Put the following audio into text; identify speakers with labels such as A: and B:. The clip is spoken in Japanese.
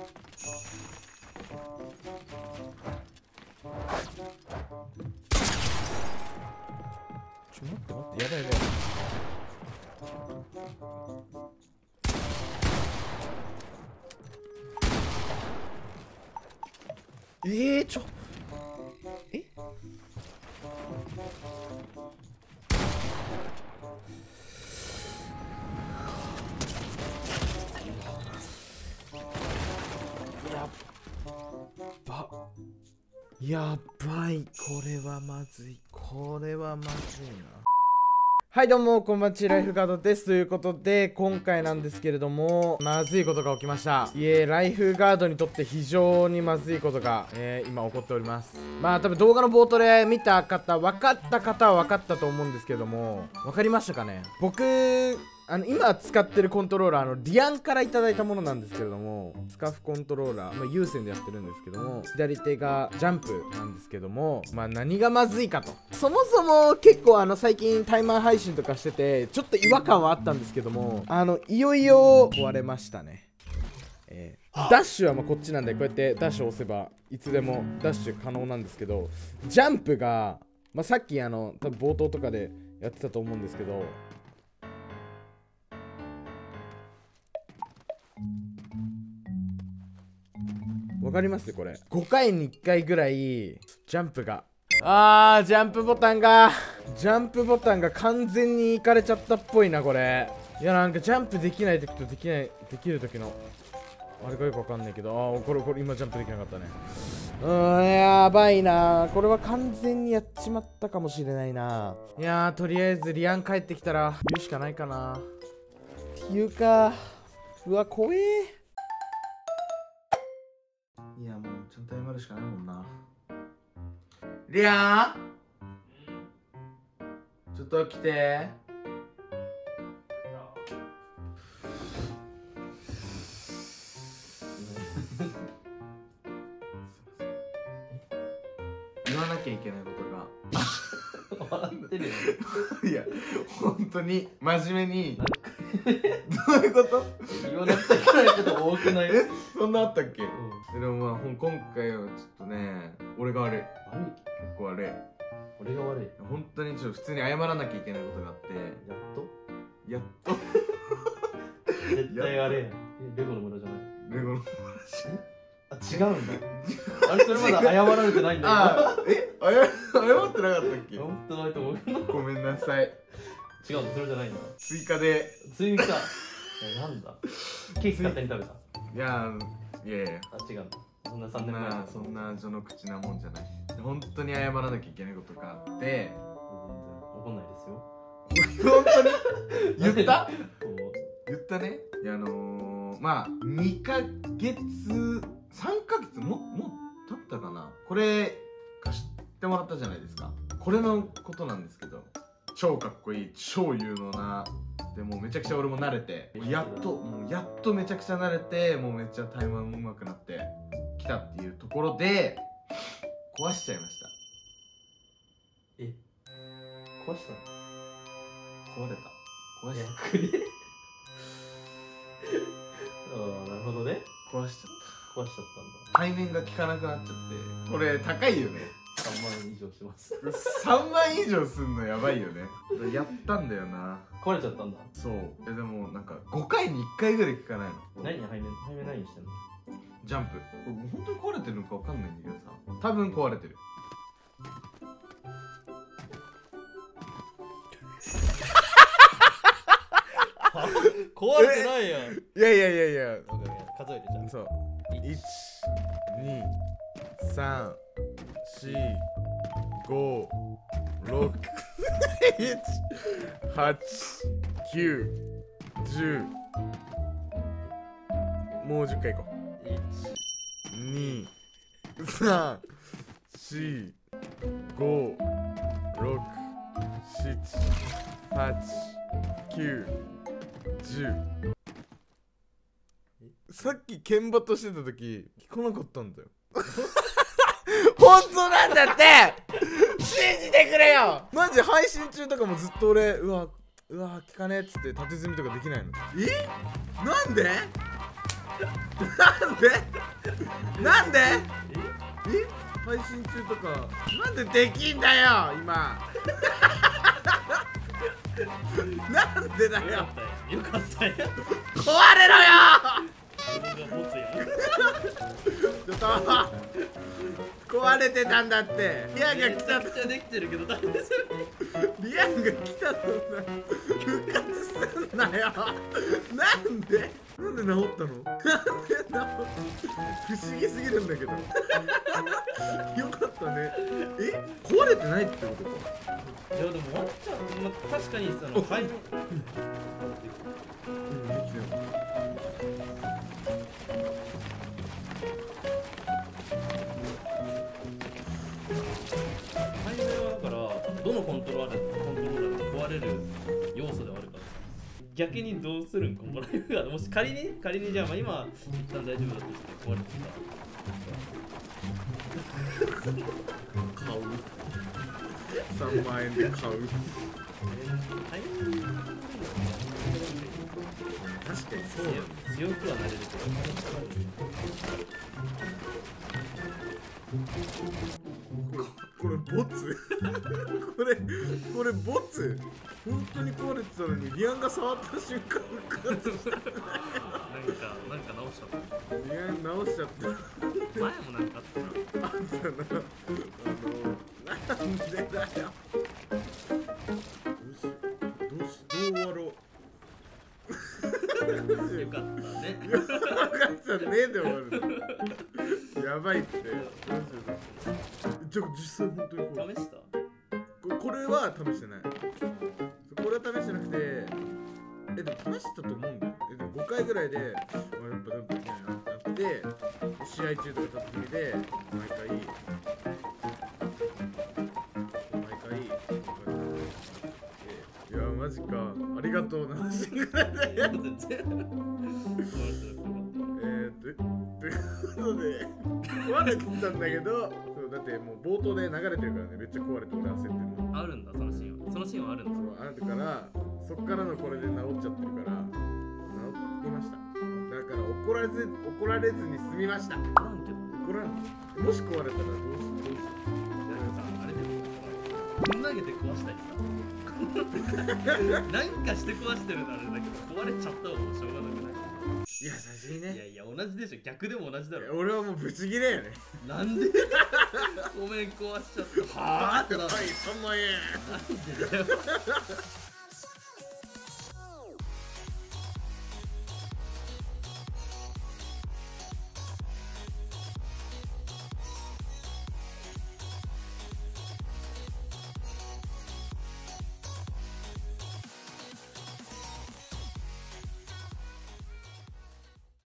A: ちょ待って待ってやばやっばやばいこれはまずい。これはまずいな。はいどうもこんばんちライフガードです。ということで今回なんですけれどもまずいことが起きました。いえライフガードにとって非常にまずいことが、えー今起こっております。まあ多分動画の冒頭で見た方分かった方は分かったと思うんですけども分かりましたかね？僕あの今使ってるコントローラーあのリアンからいただいたものなんですけれどもスカフコントローラー、まあ、有線でやってるんですけども左手がジャンプなんですけどもまあ何がまずいかと。そもそも結構あの最近タイマー配信とかしててちょっと違和感はあったんですけどもあのいよいよ壊れましたね。えーダッシュはまこっちなんでこうやってダッシュを押せばいつでもダッシュ可能なんですけどジャンプが、まあ、さっきあの多分冒頭とかでやってたと思うんですけどわかりますこれ。5回に1回ぐらいジャンプが。あージャンプボタンが。ジャンプボタンが完全にいかれちゃったっぽいなこれ。いやなんかジャンプできない時とできないできる時のあれかよくわかんないけど。あーこれこれ今ジャンプできなかったね。うーんやばいな。これは完全にやっちまったかもしれないな。いやーとりあえずリアン帰ってきたら言うしかないかな。っていうかうわ怖え。いやもうちゃんと謝るしかないもんな。リアン？ちょっと来て。言わなきゃいけないことが。
B: 笑ってるよ。
A: いや本当に真面目にどういうこと？
B: 言わなくちゃいけないこと多くない？
A: えそんなあったっけ？
B: うん。
A: でもまあ今回はちょっとね俺が悪い。
B: 悪い？
A: 結構悪い。
B: 俺が悪い？
A: 本当にちょっと普通に謝らなきゃいけないことがあって。
B: やっと？
A: やっと？
B: 絶対あれレゴの村じゃない？
A: レゴの
B: あ違うんだ。あれそれまだ謝られてないんだよ。
A: あえ？謝謝ってなかったっけ？
B: 思ってないと思う
A: ごめんなさい
B: 違うんだそれじゃないんだ
A: 追加で。
B: ついに来たえなんだ？ケーキ勝手に食べた？
A: いやいやいや。
B: あ違うそんな3年前
A: まあそんな序の口なもんじゃない。本当に謝らなきゃいけないことがあって。
B: 全然怒んないですよ。
A: 本当に？言った？
B: こ
A: 言ったね。いやあのー、まあ2ヶ月3ヶ月？ももう経ったかな。これ貸してもらったじゃないですか。これのことなんですけど超かっこいい超有能な。でもうめちゃくちゃ俺も慣れてやっともうやっとめちゃくちゃ慣れてもうめっちゃタイマーも上手くなってきたっていうところで壊しちゃいました。
B: うえ？壊した
A: 壊れた。壊し
B: の逆にああなるほどね。
A: 壊しちゃっ
B: 壊しちゃったんだ。
A: た対面が効かなくなっちゃってこれ高いよね
B: 3万円以上します。
A: 3万以上すんのやばいよね。やったんだよな。
B: 壊れちゃったんだ。
A: そう。えでもなんか5回に1回ぐらい効かないの。
B: 何に背面背面何してんの？
A: ジャンプ。これ本当に壊れてるのか分かんないんだけどさ。多分壊れてる。
B: 壊れてないやん。
A: いやいやいやいや。
B: 数えてじゃん
A: そう。
B: 1
A: 1 2 3 4 5 6 1 8 9 10もう10回いこう2 3 4 5 6 7 8 9 10さっき剣馬としてた時聞かなかったんだよ。本当なんだって。信じてくれよ。マジ配信中とかもずっと俺うわうわ聞かねえっつって縦積みとかできないの。え？なんで？なんで？なんで？え？配信中とか。なんでできんだよ今。なんでだよ。
B: よかったよ。よかったよ
A: 壊れろよ。
B: 自分が持つやん
A: ちょっと壊れてたんだって。リアンが来た
B: めちゃくちゃできてるけど大変ですよ
A: リアンが来たんだ復活すんなよ。なんで？なんで治ったの？なんで治った不思議すぎるんだけど。よかったね。え？壊れてないってことか。
B: いやでもワンちゃん、まあ、確かにそのはいれる要素ではあるからさ。逆にどうするんかもらえるがもし仮に仮にじゃあまあ今一旦大丈夫だとして壊れて
A: 買う3万円で買う。
B: たタイム
A: 確かにそうだね
B: 強強くはなれるけど。
A: これボツ？これこれボツ？本当に壊れてたのにリアンが触った瞬間復活した
B: なんかなんか直しちゃった。
A: リアン直しちゃった
B: 前もなんかあったな。
A: あんたな。あのなんでだよ
B: よかったね
A: 分かったねで終わるやばい。ってどうしようじゃあ実際本当にこれ
B: 試した
A: ここれは試してない。これは試してなくてえでも試したと思うんだよえでも5回ぐらい。で、まあ、やっぱなんかい。けない。なってなって試合中とか立った時で毎回かありがとうな。えー、とということで壊れてたんだけどそうだってもう冒頭で流れてるからねめっちゃ壊れて俺焦ってんの。
B: あるんだそのシーンは。そのシーンはあるんだ。
A: そうあるからそっからのこれで治っちゃってるから治りました。だから怒られず怒られずに済みました。
B: なんけど。
A: 怒られもし壊れたらどうしどうし
B: なんかさあれでぶん投げて壊したりさ なんかして壊してるのあれだけど壊れちゃった方がもうしょうがなくない？
A: 優しい
B: いや
A: ね
B: いや同じでしょ。逆でも同じだろ。
A: 俺はもうブチギレよ。ね
B: なんで？ごめん壊しちゃった。はあ？ってな
A: はい3万円
B: なんでだよ